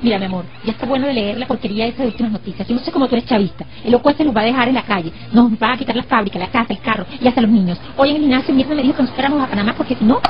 Mira, mi amor, ya está bueno de leer la porquería de esas últimas noticias. Yo no sé cómo tú eres chavista. El loco se nos va a dejar en la calle. Nos va a quitar la fábrica, la casa, el carro y hasta los niños. Hoy en el gimnasio Mirna me dijo que nos fuéramos a Panamá porque si no...